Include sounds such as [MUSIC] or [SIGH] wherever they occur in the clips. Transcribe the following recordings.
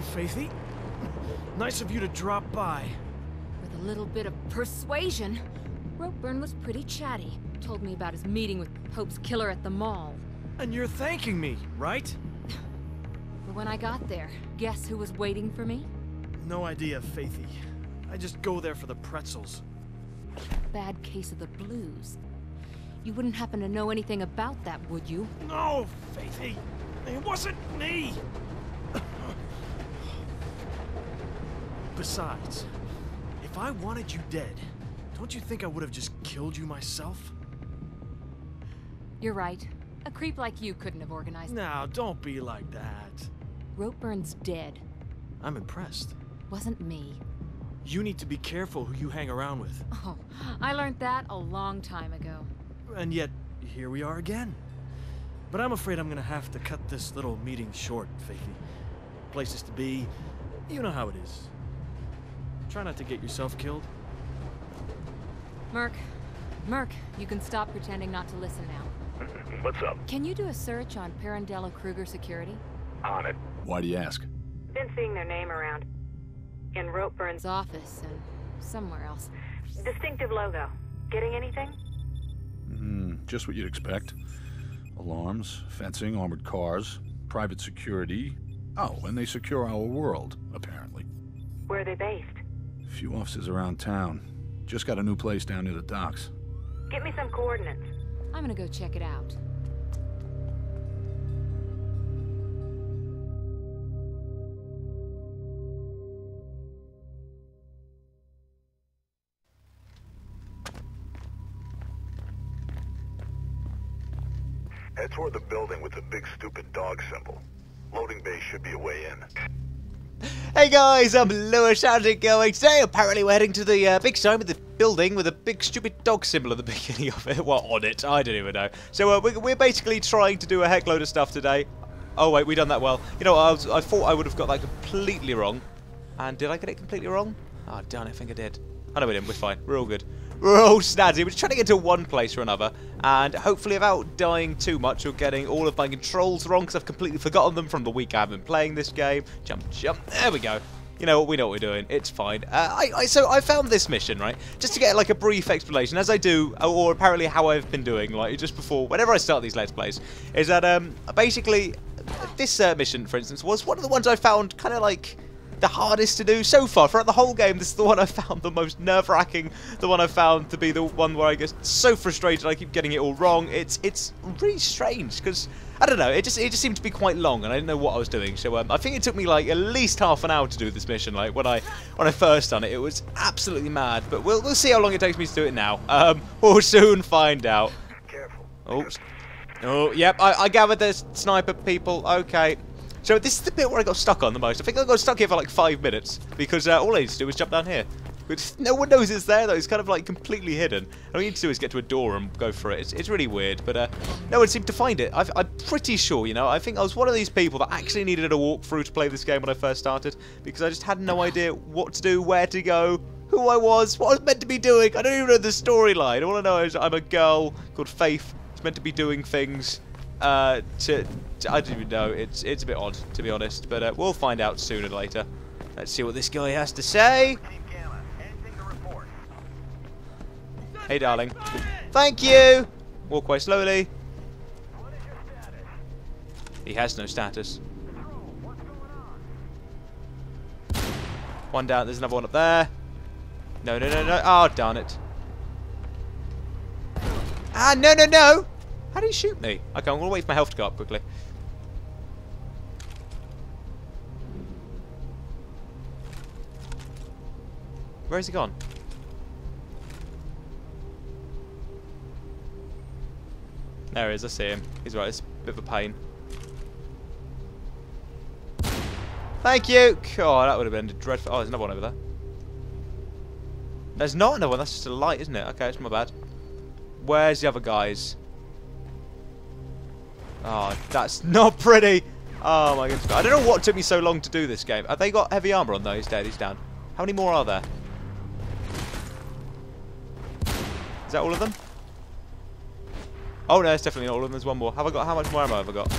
Faithy. Nice of you to drop by. With a little bit of persuasion, Ropeburn was pretty chatty. Told me about his meeting with Pope's killer at the mall. And you're thanking me, right? But when I got there, guess who was waiting for me? No idea, Faithy. I just go there for the pretzels. Bad case of the blues. You wouldn't happen to know anything about that, would you? No, Faithy! It wasn't me! Besides, if I wanted you dead, don't you think I would have just killed you myself? You're right. A creep like you couldn't have organized. Now, don't be like that. Ropeburn's dead. I'm impressed. Wasn't me. You need to be careful who you hang around with. [LAUGHS] Oh, I learned that a long time ago. And yet, here we are again. But I'm afraid I'm gonna have to cut this little meeting short, Faithy. Places to be, you know how it is. Try not to get yourself killed. Merc. Merc, you can stop pretending not to listen now. [LAUGHS] What's up? Can you do a search on Pirandello Kruger Security? On it. Why do you ask? Been seeing their name around. In Ropeburn's office and somewhere else. distinctive logo. Getting anything? Hmm, just what you'd expect. Alarms, fencing, armored cars, private security. Oh, and they secure our world, apparently. Where are they based? A few offices around town. Just got a new place down near the docks. Get me some coordinates. I'm gonna go check it out. Head toward the building with the big stupid dog symbol. Loading bay should be a way in. Hey guys, I'm Lewis. How's it going? Today, apparently, we're heading to the uh, big sign with the building with a big stupid dog symbol at the [LAUGHS] beginning of it. Well, on it. I don't even know. So uh, we're, we're basically trying to do a heck load of stuff today. Oh wait, we done that well. You know, I, was, I thought I would have got that completely wrong. And did I get it completely wrong? Oh, darn I think I did. I know we didn't. We're fine. We're all good. We're all snazzy. We're just trying to get to one place or another, and hopefully without dying too much or getting all of my controls wrong, because I've completely forgotten them from the week I have been playing this game. Jump, jump. There we go. You know what? We know what we're doing. It's fine. Uh, I, I, so I found this mission, right? Just to get like a brief explanation, as I do, or apparently how I've been doing, like just before, whenever I start these Let's Plays, is that um basically this uh, mission, for instance, was one of the ones I found kind of like the hardest to do so far. Throughout the whole game, this is the one I found the most nerve-wracking, the one I found to be the one where I get so frustrated I keep getting it all wrong. It's it's really strange, because, I don't know, it just it just seemed to be quite long, and I didn't know what I was doing. So um, I think it took me like at least half an hour to do this mission, like when I when I first done it. It was absolutely mad, but we'll, we'll see how long it takes me to do it now. Um, [LAUGHS] we'll soon find out. Careful. Oh, oh, yep, I, I gathered there's sniper people, okay. So this is the bit where I got stuck on the most. I think I got stuck here for like five minutes because uh, all I need to do is jump down here. Which [LAUGHS] no one knows it's there though. It's kind of like completely hidden. All you need to do is get to a door and go for it. It's, it's really weird, but uh, no one seemed to find it. I've, I'm pretty sure, you know. I think I was one of these people that actually needed a walkthrough to play this game when I first started because I just had no idea what to do, where to go, who I was, what I was meant to be doing. I don't even know the storyline. All I know is I'm a girl called Faith. It's meant to be doing things uh, to, I don't even know. It's it's a bit odd to be honest, but uh, we'll find out sooner or later. Let's see what this guy has to say. Hey, darling. Thank you. Walk away slowly. He has no status. One down. There's another one up there. No, no, no, no. Oh, darn it. Ah, no, no, no. How did he shoot me? Okay, I'm going to wait for my health to go up quickly. Where has he gone? There he is, I see him. He's right, it's a bit of a pain. Thank you! Oh, that would have been dreadful. Oh, there's another one over there. There's not another one, that's just a light, isn't it? Okay, it's my bad. Where's the other guys? Oh, that's [LAUGHS] not pretty! Oh my goodness. I don't know what took me so long to do this game. Have they got heavy armor on those? Dead, he's down. How many more are there? Is that all of them? Oh no, it's definitely not all of them. There's one more. Have I got how much more ammo have I got?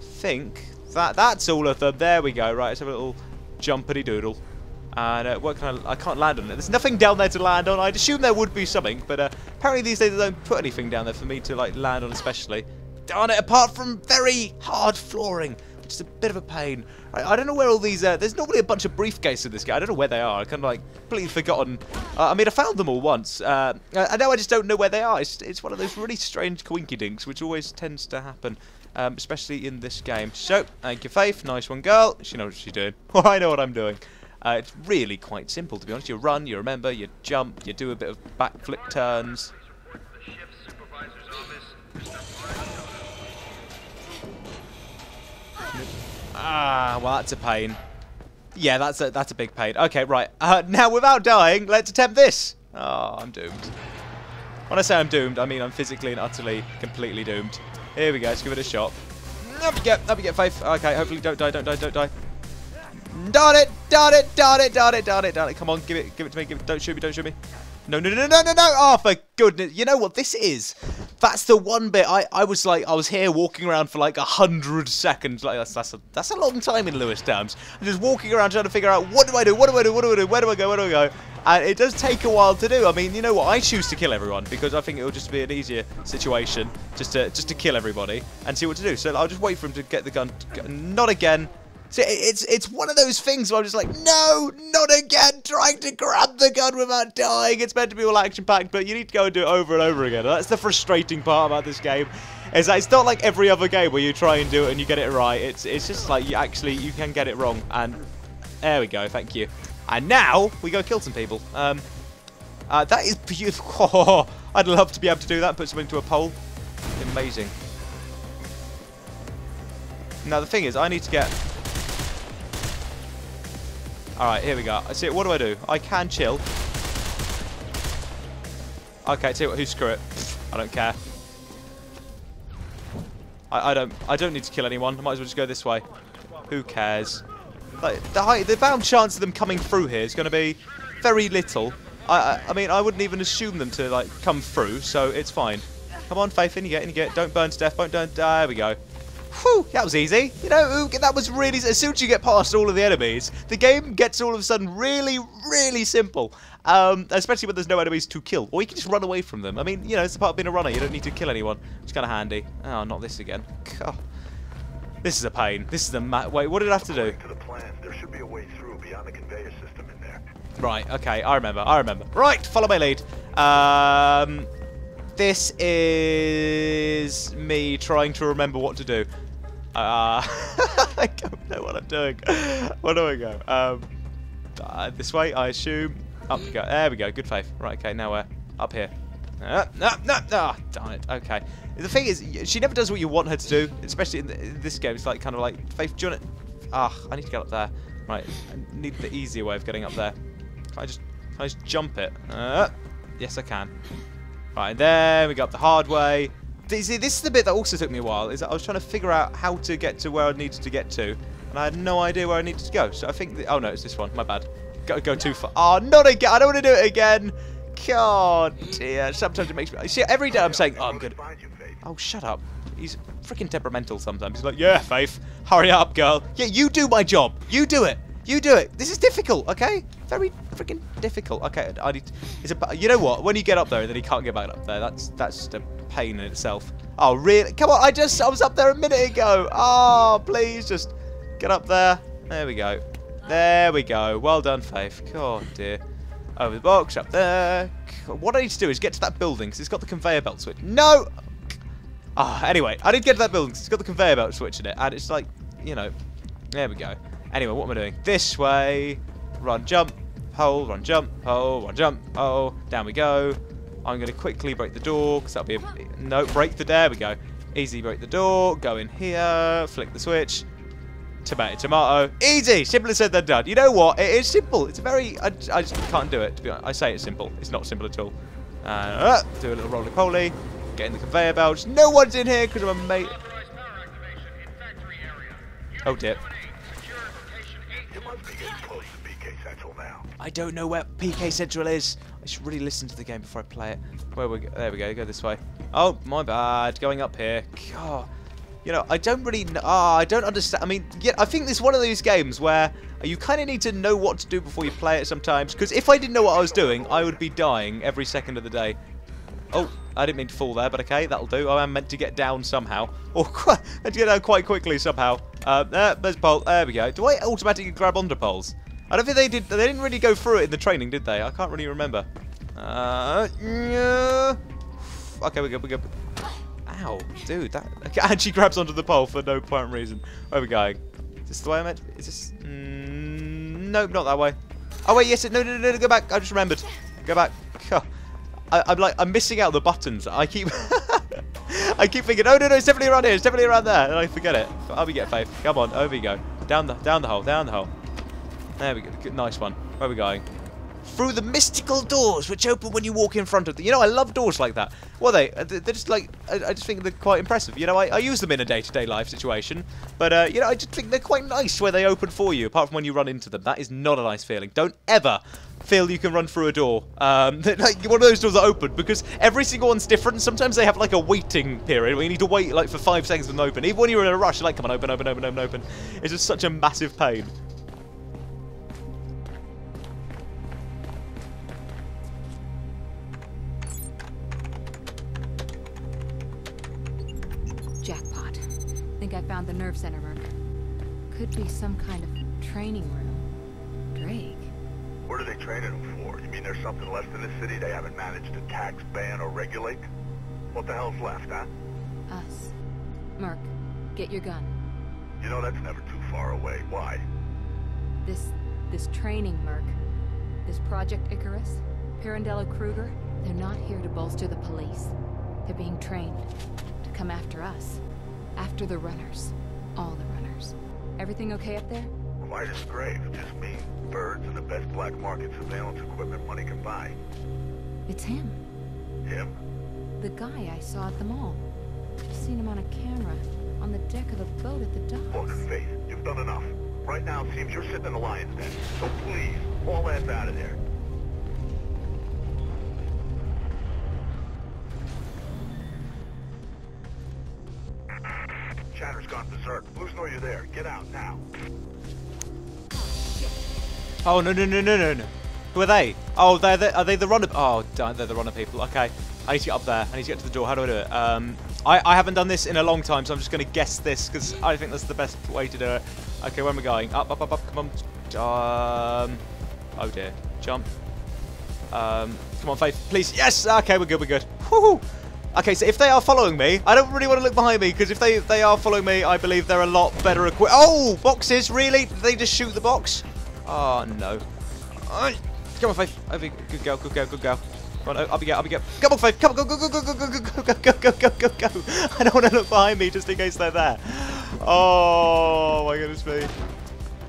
Think That That's all of them. There we go. Right, let's have a little jumpity doodle. And uh, what can I, I can't land on it. There's nothing down there to land on. I'd assume there would be something, but uh, apparently these days they don't put anything down there for me to like land on especially. Darn it, apart from very hard flooring, is a bit of a pain. I, I don't know where all these, uh, there's normally a bunch of briefcases in this game. I don't know where they are. I kind of like completely forgotten. Uh, I mean, I found them all once. Uh, I know I just don't know where they are. It's, it's one of those really strange coinky dinks, which always tends to happen. Um, especially in this game. So, thank you, Faith. Nice one, girl. She knows what she's doing. [LAUGHS] Well, I know what I'm doing. Uh, it's really quite simple, to be honest. You run, you remember, you jump, you do a bit of backflip turns. Ah, well, that's a pain. Yeah, that's a that's a big pain. Okay, right. Uh, now, without dying, let's attempt this. Oh, I'm doomed. When I say I'm doomed, I mean I'm physically and utterly, completely doomed. Here we go. Let's give it a shot. Up you get. Up you get, Faith. Okay, hopefully don't die, don't die, don't die. Darn it! Darn it! Darn it! Darn it! Darn it! Darn it! Come on, give it, give it to me. Give it, don't shoot me! Don't shoot me! No! No! No! No! No! No! Oh, for goodness! You know what this is? That's the one bit I, I was like I was here walking around for like a hundred seconds. Like that's that's a that's a long time in Lewis terms. I'm just walking around trying to figure out what do I do? What do I do? What do I do? Where do I go? Where do I go? And it does take a while to do. I mean, you know what? I choose to kill everyone because I think it will just be an easier situation just to just to kill everybody and see what to do. So I'll just wait for him to get the gun. Not again. So it's it's one of those things where I'm just like, no, not again, trying to grab the gun without dying. It's meant to be all action packed, but you need to go and do it over and over again. That's the frustrating part about this game. Is that it's not like every other game where you try and do it and you get it right. It's it's just like you actually you can get it wrong. And there we go, thank you. And now we go kill some people. Um, uh, that is beautiful. [LAUGHS] I'd love to be able to do that. Put something to a pole. Amazing. Now the thing is, I need to get Alright, here we go. I see. What do I do? I can chill. Okay, you what, who screw it. I don't care. I, I don't I don't need to kill anyone. I might as well just go this way. Who cares? Like, the high, the bound chance of them coming through here is going to be very little. I, I, I mean, I wouldn't even assume them to like come through, so it's fine. Come on, Faith, in you get, in you get. Don't burn to death. Don't, don't. Uh, there we go. Whew, that was easy. You know, that was really... As soon as you get past all of the enemies, the game gets all of a sudden really, really simple. Um, especially when there's no enemies to kill. Or you can just run away from them. I mean, you know, it's the part of being a runner. You don't need to kill anyone. It's kind of handy. Oh, not this again. God. This is a pain. This is a ma Wait, what did I have to do? To the plans, there should be a way through beyond the conveyor system in there. Right, okay, I remember, I remember. Right, follow my lead. Um, this is me trying to remember what to do. Uh, [LAUGHS] I don't know what I'm doing. Where do I go? Um, uh, this way, I assume. Up we go. There we go. Good faith. Right, okay, now we're up here. Uh, no, no, no. Darn it. Okay. The thing is, she never does what you want her to do, especially in, the, in this game. It's like kind of like, Faith, do you want it? Ah, I need to get up there. Right, I need the easier way of getting up there. Can I just, can I just jump it? Uh, yes, I can. Right, there we go up the hard way. See, this is the bit that also took me a while, is I was trying to figure out how to get to where I needed to get to, and I had no idea where I needed to go. So I think, that, oh no, it's this one, my bad. Go, go too far. Oh, not again, I don't want to do it again. God dear, sometimes it makes me, see, every day I'm saying, oh, I'm good. Oh, shut up. He's freaking temperamental sometimes. He's like, yeah, Faith, hurry up, girl. Yeah, you do my job. You do it. You do it. This is difficult, okay? Very freaking difficult. Okay, I need. It's a. You know what? When you get up there then he can't get back up there, that's that's just a pain in itself. Oh really? Come on! I just I was up there a minute ago. Oh please just get up there. There we go. There we go. Well done, Faith. God dear. Over the box, up there. What I need to do is get to that building because it's got the conveyor belt switch. No. Ah, oh, anyway, I need to get to that building because it's got the conveyor belt switch in it, and it's like, you know, there we go. Anyway, what am I doing? This way. Run, jump, hole, run, jump, hole, run, jump, hole. Down we go. I'm going to quickly break the door, because that'll be a... No, break the... There we go. Easy break the door. Go in here. Flick the switch. Tomato, tomato. Easy! Simpler said than done. You know what? It is simple. It's very... I, I just can't do it, to be honest. I say it's simple. It's not simple at all. Uh, do a little roly-poly. Get in the conveyor belts. No one's in here because I'm a mate. Oh, dear. I don't know where PK Central is. I should really listen to the game before I play it. Where we go? There we go. Go this way. Oh, my bad. Going up here. God. you know, I don't really know. Ah, I don't understand. I mean, yeah, I think this is one of those games where you kind of need to know what to do before you play it sometimes. Because if I didn't know what I was doing, I would be dying every second of the day. Oh, I didn't mean to fall there, but okay, that'll do. I am meant to get down somehow. [LAUGHS] Or meant to get down quite quickly somehow. Uh, there, there's pole. There we go. Do I automatically grab onto poles? I don't think they did. They didn't really go through it in the training, did they? I can't really remember. Uh, yeah. Okay, we're good. We're good. Ow, dude, that okay, [LAUGHS] and she grabs onto the pole for no apparent reason. Where are we going? Is this the way I meant? Is this? Mm, nope, not that way. Oh wait, yes. No, no, no, no. Go back. I just remembered. Go back. I, I'm like, I'm missing out the buttons. I keep, [LAUGHS] I keep thinking, oh no, no, it's definitely around here. It's definitely around there, and I forget it. I'll be get Faith. Come on, over you go. Down the, down the hole, down the hole. There we go. Good, nice one. Where are we going? Through the mystical doors which open when you walk in front of them. You know, I love doors like that. Well, they? Uh, they're just like, I, I just think they're quite impressive. You know, I, I use them in a day-to-day -day life situation, but uh, you know, I just think they're quite nice where they open for you. Apart from when you run into them, that is not a nice feeling. Don't ever feel you can run through a door. Um, [LAUGHS] like one of those doors that open because every single one's different. Sometimes they have like a waiting period where you need to wait like for five seconds to open. Even when you're in a rush, you're like, come on, open, open, open, open, open. It's just such a massive pain. Be some kind of training room. Drake. What are they training them for? You mean there's something left in the city they haven't managed to tax, ban, or regulate? What the hell's left, huh? Us. Merc, get your gun. You know that's never too far away. Why? This... this training, Merc. This Project Icarus, Pirandello Kruger, they're not here to bolster the police. They're being trained to come after us. After the runners. All the runners. Everything okay up there? Quiet as grave. Just me, birds, and the best black market surveillance equipment money can buy. It's him. Him? The guy I saw at the mall. Just seen him on a camera. On the deck of a boat at the dock. Look, docks. Faith, you've done enough. Right now it seems you're sitting in the lion's den. So please, haul ass out of there. Blues know you're there. Get out now. Oh no no no no no no. Who are they? Oh, they're the, are they the runner? Oh, darn, they're the runner people. Okay, I need to get up there. I need to get to the door. How do I do it? Um, I I haven't done this in a long time, so I'm just gonna guess this because I think that's the best way to do it. Okay, where am I going? Up up up up. Come on. Um. Oh dear. Jump. Um. Come on, Faith. Please. Yes. Okay, we're good. We're good. Woohoo. Okay, so if they are following me, I don't really want to look behind me because if they they are following me, I believe they're a lot better equipped. Oh, boxes! Really? Did they just shoot the box? Oh no. Oh, come on, Faith. Over, good girl, good girl, good girl. Come on, up you go, up you go. Come on, Faith. Come on, go, go, go, go, go, go, go, go, go, go, go, go, go. I don't want to look behind me just in case they're there. Oh my goodness me.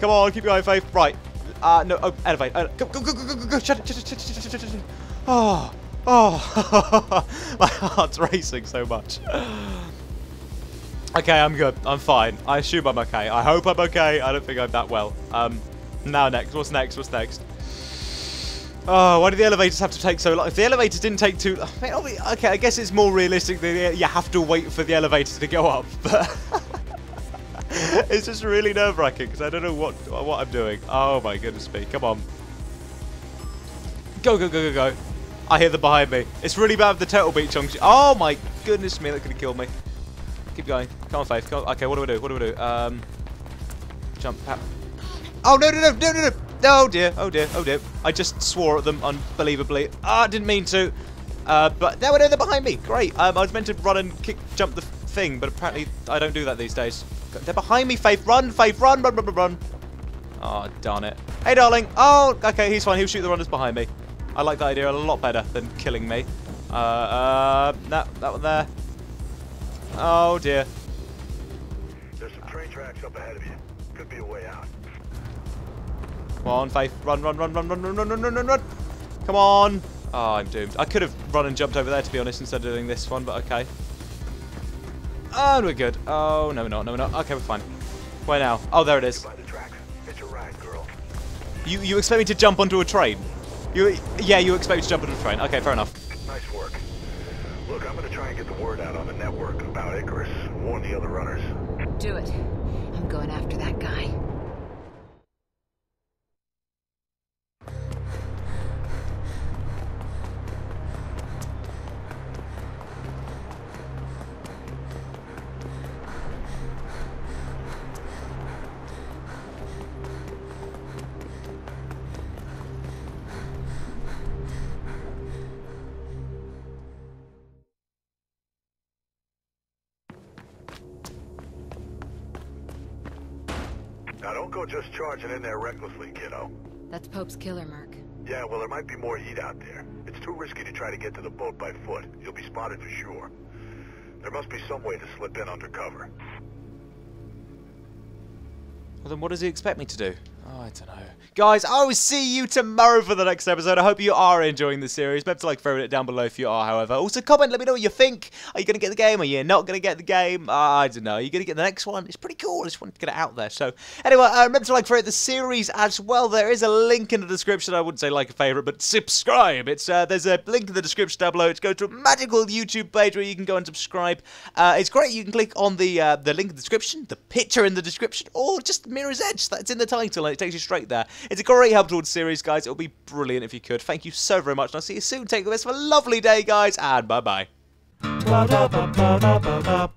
Come on, keep going, Faith. Right. Uh, no, oh, elevate. Uh, go, go, go, go, go, go, go. Shut it, shut it, shut it, shut it, shut it. Oh, oh. [LAUGHS] my heart's racing so much. [SIGHS] Okay, I'm good. I'm fine. I assume I'm okay. I hope I'm okay. I don't think I'm that well. Um, now next. What's next? What's next? Oh, why do the elevators have to take so long? If the elevators didn't take too... Obvi- okay, I guess it's more realistic that you have to wait for the elevator to go up, [LAUGHS] but... [LAUGHS] it's just really nerve-wracking because I don't know what what I'm doing. Oh my goodness me. Come on. Go, go, go, go, go. I hear them behind me. It's really bad with the Turtle Beach junction. Oh my goodness me, that could have killed me. Keep going. Come on, Faith. Come on. Okay, what do we do? What do we do? Um, jump. Pat. Oh, no, no, no, no, no, no. Oh, dear. Oh, dear. Oh, dear. I just swore at them unbelievably. Ah, I didn't mean to. Uh, but no, no, they're behind me. Great. Um, I was meant to run and kick, jump the thing, but apparently I don't do that these days. They're behind me, Faith. Run, Faith. Run, run, run, run, run. Oh, darn it. Hey, darling. Oh, okay, he's fine. He'll shoot the runners behind me. I like that idea a lot better than killing me. Uh, uh, that, that one there. Oh, dear. There's some train tracks up ahead of you. Could be a way out. Come on, Faith. Run, run, run, run, run, run, run, run, run, run, run. Come on. Oh, I'm doomed. I could have run and jumped over there, to be honest, instead of doing this one, but okay. Oh, we're good. Oh, no, we're not. No, we're not. Okay, we're fine. Where now? Oh, there it is. The tracks. It's a ride, girl. You you expect me to jump onto a train? You Yeah, you expect to jump onto a train. Okay, fair enough. Nice work. Look, I'm gonna try and get the word out on the network about Icarus. Warn the other runners. Do it. I'm going after that guy. Now don't go just charging in there recklessly, kiddo. That's Pope's killer, Merc. Yeah, well, there might be more heat out there. It's too risky to try to get to the boat by foot. You'll be spotted for sure. There must be some way to slip in undercover. Well, then what does he expect me to do? Oh, I don't know. Guys, I will see you tomorrow for the next episode. I hope you are enjoying the series. Remember to like, favorite it down below if you are, however. Also, comment, let me know what you think. Are you going to get the game? Are you not going to get the game? Uh, I don't know. Are you going to get the next one? It's pretty cool. I just wanted to get it out there. So, anyway, uh, remember to like, favorite the series as well. There is a link in the description. I wouldn't say like a favorite, but subscribe. It's uh, There's a link in the description down below. It's go to a magical YouTube page where you can go and subscribe. Uh, it's great. You can click on the uh, the link in the description, the picture in the description, or just Mirror's Edge. That's in the title, it takes you straight there. It's a great help towards series, guys. It'll be brilliant if you could. Thank you so very much, and I'll see you soon. Take the best. Have a lovely day, guys, and bye bye. Ba-da-ba-ba-da-ba-ba.